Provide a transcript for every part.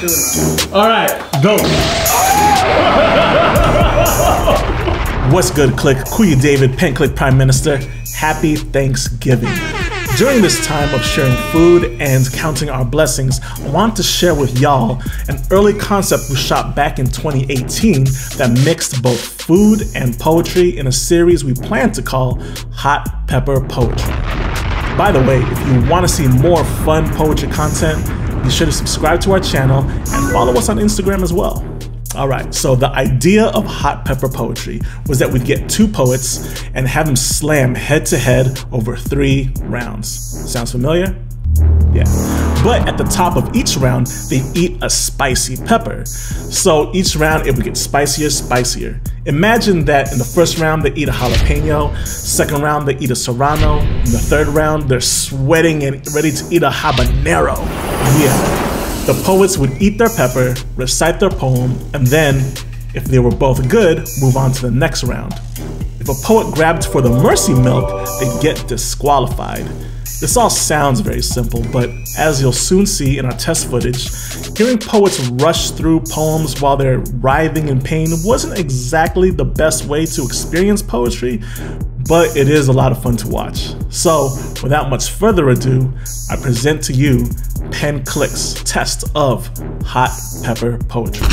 tuna. All right, go. What's good, Clique? Kuya David, Pen Clique Prime Minister. Happy Thanksgiving. During this time of sharing food and counting our blessings, I want to share with y'all an early concept we shot back in 2018 that mixed both food and poetry in a series we plan to call Hot Pepper Poetry. By the way, if you want to see more fun poetry content, be sure to subscribe to our channel and follow us on Instagram as well. All right, so the idea of hot pepper poetry was that we'd get two poets and have them slam head to head over three rounds. Sounds familiar? Yeah. But at the top of each round, they eat a spicy pepper. So each round, it would get spicier, spicier. Imagine that in the first round, they eat a jalapeno, second round, they eat a serrano, in the third round, they're sweating and ready to eat a habanero. Yeah. The poets would eat their pepper, recite their poem, and then, if they were both good, move on to the next round. If a poet grabbed for the mercy milk, they'd get disqualified. This all sounds very simple, but as you'll soon see in our test footage, hearing poets rush through poems while they're writhing in pain wasn't exactly the best way to experience poetry, but it is a lot of fun to watch. So, without much further ado, I present to you Pen Clique's test of hot pepper poetry.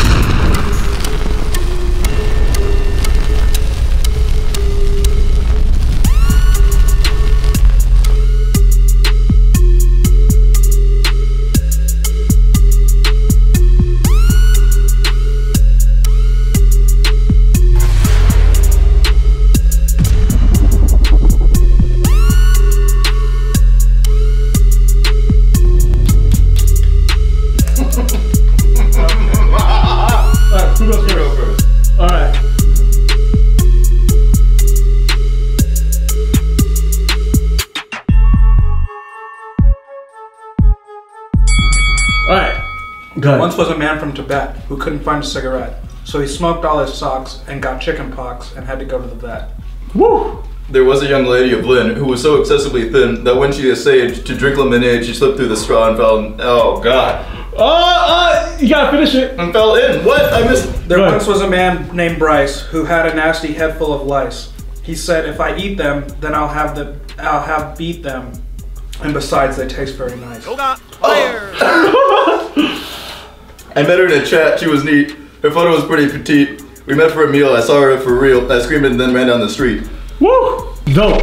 Alright. Go ahead. Once was a man from Tibet who couldn't find a cigarette, so he smoked all his socks and got chicken pox and had to go to the vet. Woo! There was a young lady of Lynn who was so excessively thin that when she essayed to drink lemonade, she slipped through the straw and fell. In, oh God! Uh, uh, you gotta finish it. And fell in. What? I missed. There Go ahead. once was a man named Bryce who had a nasty head full of lice. He said, "If I eat them, then I'll have the I'll have beat them, and besides, they taste very nice." I met her in a chat. She was neat. Her photo was pretty petite. We met for a meal. I saw her for real. I screamed and then ran down the street. Woo! Dope.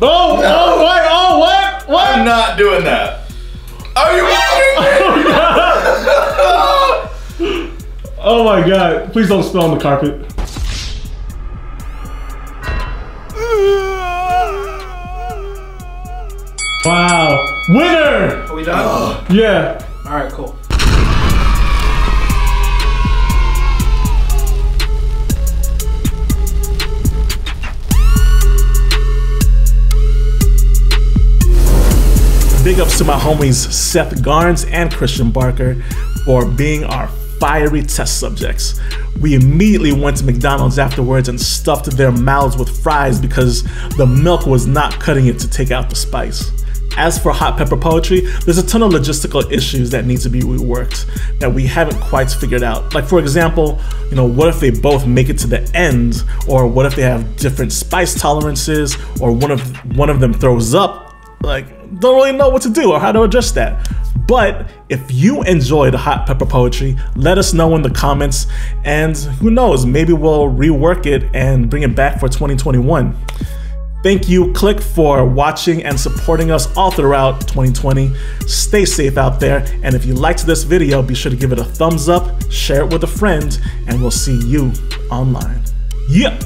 Oh, oh, what? Oh, what? What? I'm not doing that. Are you kidding me? Oh my god. Please don't spill on the carpet. Wow. Winner! Are we done? Oh. Yeah. All right, cool. Big ups to my homies Seth Garnes and Christian Barker for being our fiery test subjects. We immediately went to McDonald's afterwards and stuffed their mouths with fries because the milk was not cutting it to take out the spice. As for hot pepper poetry, there's a ton of logistical issues that need to be reworked that we haven't quite figured out. Like for example, you know, what if they both make it to the end, or what if they have different spice tolerances, or one of one of them throws up? Like, don't really know what to do or how to adjust that. But if you enjoyed hot pepper poetry, let us know in the comments, and who knows, maybe we'll rework it and bring it back for 2021. Thank you, Clique, for watching and supporting us all throughout 2020. Stay safe out there, and if you liked this video, be sure to give it a thumbs up, share it with a friend, and we'll see you online. Yeah!